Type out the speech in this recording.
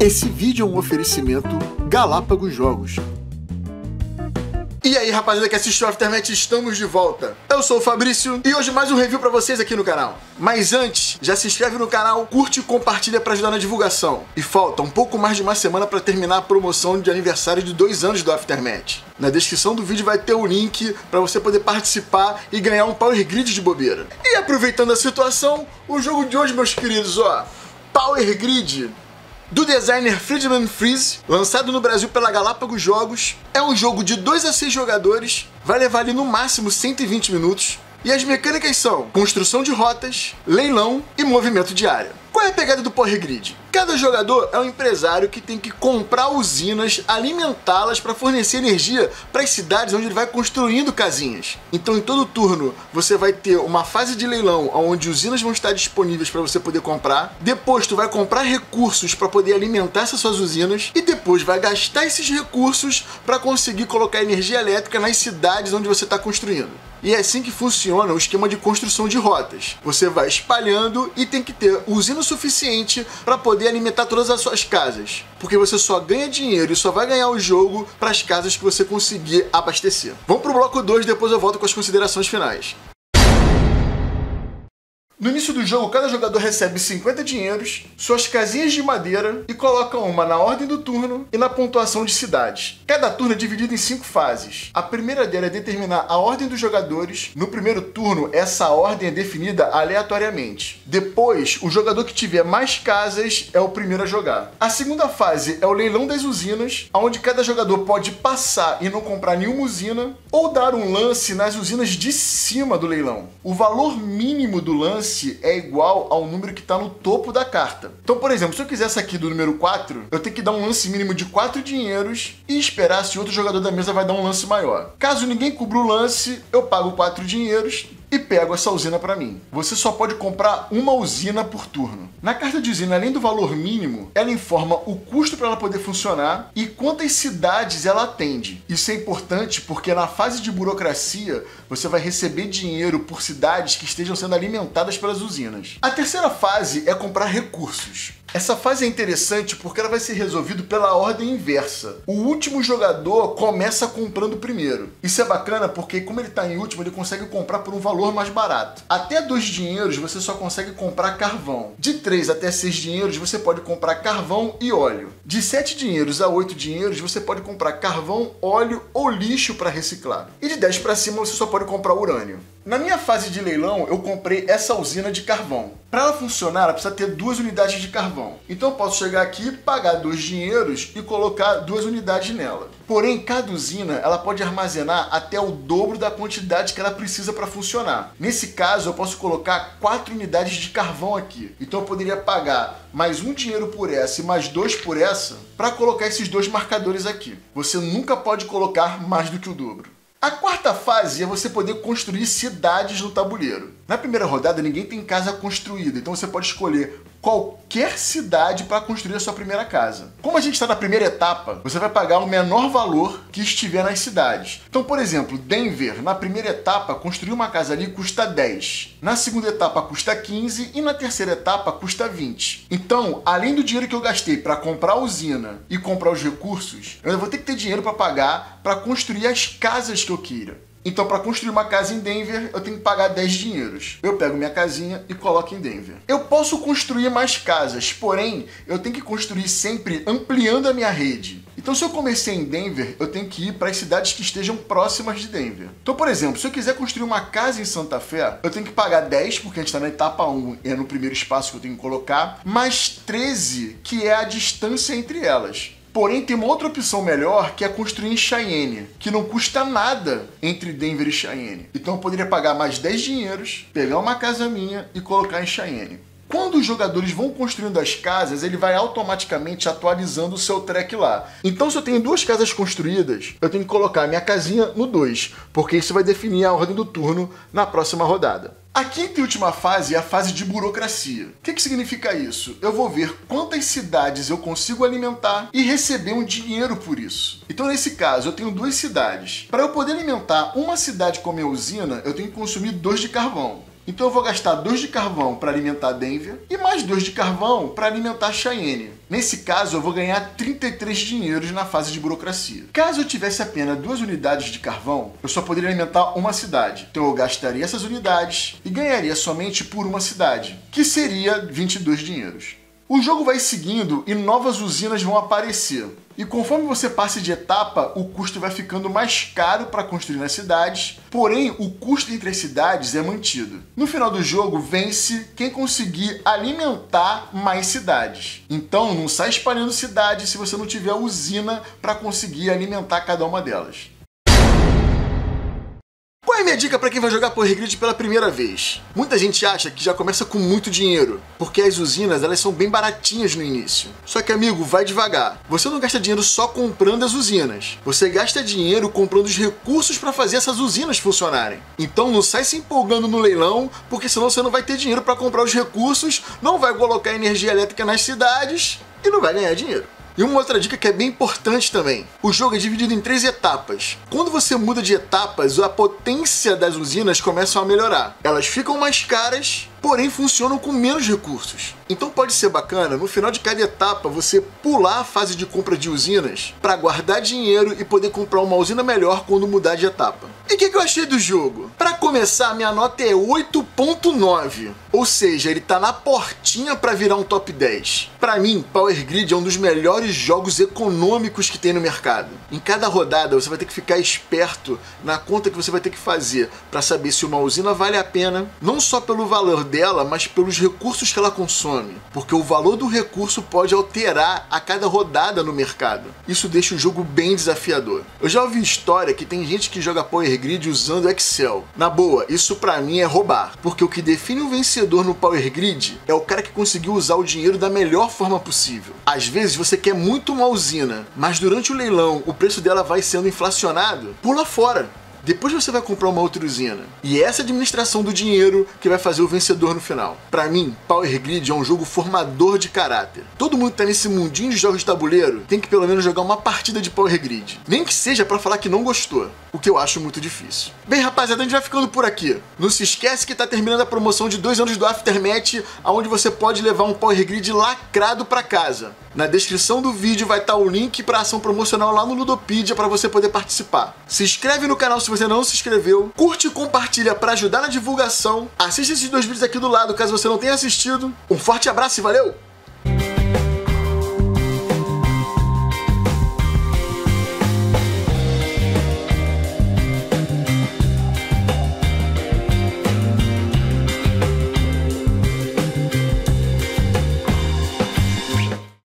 Esse vídeo é um oferecimento Galápagos Jogos. E aí, rapaziada que assiste o Aftermath, estamos de volta. Eu sou o Fabrício e hoje mais um review pra vocês aqui no canal. Mas antes, já se inscreve no canal, curte e compartilha pra ajudar na divulgação. E falta um pouco mais de uma semana pra terminar a promoção de aniversário de dois anos do Aftermath. Na descrição do vídeo vai ter o link pra você poder participar e ganhar um Power Grid de bobeira. E aproveitando a situação, o jogo de hoje, meus queridos, ó, Power Grid do designer Friedman Freeze, lançado no Brasil pela Galápagos Jogos. É um jogo de 2 a 6 jogadores, vai levar ali no máximo 120 minutos. E as mecânicas são construção de rotas, leilão e movimento de área. Qual é a pegada do Power Grid? Cada jogador é um empresário que tem que comprar usinas, alimentá-las para fornecer energia para as cidades onde ele vai construindo casinhas. Então, em todo turno, você vai ter uma fase de leilão onde usinas vão estar disponíveis para você poder comprar. Depois, tu vai comprar recursos para poder alimentar essas suas usinas e depois vai gastar esses recursos para conseguir colocar energia elétrica nas cidades onde você está construindo. E é assim que funciona o esquema de construção de rotas. Você vai espalhando e tem que ter usina suficiente para poder alimentar todas as suas casas. Porque você só ganha dinheiro e só vai ganhar o jogo para as casas que você conseguir abastecer. Vamos pro bloco 2, depois eu volto com as considerações finais. No início do jogo, cada jogador recebe 50 dinheiros, suas casinhas de madeira e coloca uma na ordem do turno e na pontuação de cidades. Cada turno é dividido em cinco fases. A primeira dela é determinar a ordem dos jogadores. No primeiro turno, essa ordem é definida aleatoriamente. Depois, o jogador que tiver mais casas é o primeiro a jogar. A segunda fase é o leilão das usinas, onde cada jogador pode passar e não comprar nenhuma usina ou dar um lance nas usinas de cima do leilão. O valor mínimo do lance lance é igual ao número que está no topo da carta. Então, por exemplo, se eu quiser essa aqui do número 4, eu tenho que dar um lance mínimo de 4 dinheiros e esperar se outro jogador da mesa vai dar um lance maior. Caso ninguém cubra o lance, eu pago 4 dinheiros e pego essa usina para mim. Você só pode comprar uma usina por turno. Na carta de usina, além do valor mínimo, ela informa o custo para ela poder funcionar e quantas cidades ela atende. Isso é importante porque na fase de burocracia você vai receber dinheiro por cidades que estejam sendo alimentadas pelas usinas. A terceira fase é comprar recursos. Essa fase é interessante porque ela vai ser resolvida pela ordem inversa. O último jogador começa comprando primeiro. Isso é bacana porque, como ele está em último, ele consegue comprar por um valor mais barato. Até dois dinheiros você só consegue comprar carvão. De 3 até 6 dinheiros você pode comprar carvão e óleo. De 7 dinheiros a 8 dinheiros você pode comprar carvão, óleo ou lixo para reciclar. E de 10 para cima você só pode comprar urânio. Na minha fase de leilão, eu comprei essa usina de carvão. Para ela funcionar, ela precisa ter duas unidades de carvão. Então eu posso chegar aqui, pagar dois dinheiros e colocar duas unidades nela. Porém, cada usina ela pode armazenar até o dobro da quantidade que ela precisa para funcionar. Nesse caso, eu posso colocar quatro unidades de carvão aqui. Então eu poderia pagar mais um dinheiro por essa e mais dois por essa para colocar esses dois marcadores aqui. Você nunca pode colocar mais do que o dobro. A quarta fase é você poder construir cidades no tabuleiro. Na primeira rodada, ninguém tem casa construída, então você pode escolher qualquer cidade para construir a sua primeira casa. Como a gente está na primeira etapa, você vai pagar o menor valor que estiver nas cidades. Então, por exemplo, Denver, na primeira etapa, construir uma casa ali custa 10. Na segunda etapa custa 15 e na terceira etapa custa 20. Então, além do dinheiro que eu gastei para comprar a usina e comprar os recursos, eu vou ter que ter dinheiro para pagar para construir as casas que eu queira. Então, para construir uma casa em Denver, eu tenho que pagar 10 dinheiros. Eu pego minha casinha e coloco em Denver. Eu posso construir mais casas, porém, eu tenho que construir sempre ampliando a minha rede. Então, se eu comecei em Denver, eu tenho que ir para as cidades que estejam próximas de Denver. Então, por exemplo, se eu quiser construir uma casa em Santa Fé, eu tenho que pagar 10, porque a gente está na etapa 1 e é no primeiro espaço que eu tenho que colocar, mais 13, que é a distância entre elas. Porém, tem uma outra opção melhor que é construir em Cheyenne, que não custa nada entre Denver e Cheyenne. Então eu poderia pagar mais 10 dinheiros, pegar uma casa minha e colocar em Cheyenne. Quando os jogadores vão construindo as casas, ele vai automaticamente atualizando o seu track lá. Então, se eu tenho duas casas construídas, eu tenho que colocar minha casinha no 2, porque isso vai definir a ordem do turno na próxima rodada. A quinta e última fase é a fase de burocracia. O que, que significa isso? Eu vou ver quantas cidades eu consigo alimentar e receber um dinheiro por isso. Então, nesse caso, eu tenho duas cidades. Para eu poder alimentar uma cidade com a minha usina, eu tenho que consumir dois de carvão. Então eu vou gastar 2 de carvão para alimentar Denver e mais 2 de carvão para alimentar Cheyenne. Nesse caso, eu vou ganhar 33 dinheiros na fase de burocracia. Caso eu tivesse apenas duas unidades de carvão, eu só poderia alimentar uma cidade. Então eu gastaria essas unidades e ganharia somente por uma cidade, que seria 22 dinheiros. O jogo vai seguindo e novas usinas vão aparecer. E conforme você passe de etapa, o custo vai ficando mais caro para construir nas cidades, porém o custo entre as cidades é mantido. No final do jogo, vence quem conseguir alimentar mais cidades. Então não sai espalhando cidades se você não tiver usina para conseguir alimentar cada uma delas. Qual é a minha dica para quem vai jogar Power Grid pela primeira vez? Muita gente acha que já começa com muito dinheiro, porque as usinas elas são bem baratinhas no início. Só que amigo, vai devagar. Você não gasta dinheiro só comprando as usinas. Você gasta dinheiro comprando os recursos para fazer essas usinas funcionarem. Então não sai se empolgando no leilão, porque senão você não vai ter dinheiro para comprar os recursos, não vai colocar energia elétrica nas cidades e não vai ganhar dinheiro. E uma outra dica que é bem importante também: o jogo é dividido em três etapas. Quando você muda de etapas, a potência das usinas começa a melhorar. Elas ficam mais caras porém funcionam com menos recursos. Então pode ser bacana, no final de cada etapa, você pular a fase de compra de usinas para guardar dinheiro e poder comprar uma usina melhor quando mudar de etapa. E o que, que, eu achei do jogo? Para começar, minha nota é 8.9, ou seja, ele tá na portinha para virar um top 10. Para mim, Power Grid é um dos melhores jogos econômicos que tem no mercado. Em cada rodada, você vai ter que ficar esperto na conta que você vai ter que fazer para saber se uma usina vale a pena, não só pelo valor dela, mas pelos recursos que ela consome. Porque o valor do recurso pode alterar a cada rodada no mercado. Isso deixa o jogo bem desafiador. Eu já ouvi história que tem gente que joga Power Grid usando Excel. Na boa, isso para mim é roubar. Porque o que define um vencedor no Power Grid é o cara que conseguiu usar o dinheiro da melhor forma possível. Às vezes você quer muito uma usina, mas durante o leilão o preço dela vai sendo inflacionado, pula fora. Depois você vai comprar uma outra usina. E é essa administração do dinheiro que vai fazer o vencedor no final. Para mim, Power Grid é um jogo formador de caráter. Todo mundo que tá nesse mundinho de jogos de tabuleiro tem que pelo menos jogar uma partida de Power Grid. Nem que seja para falar que não gostou, o que eu acho muito difícil. Bem, rapaziada, a gente vai ficando por aqui. Não se esquece que tá terminando a promoção de dois anos do Aftermath, onde você pode levar um Power Grid lacrado para casa. Na descrição do vídeo vai estar tá o link para ação promocional lá no Ludopedia para você poder participar. Se inscreve no canal se você não se inscreveu, curte e compartilha para ajudar na divulgação. Assista esses dois vídeos aqui do lado caso você não tenha assistido. Um forte abraço e valeu!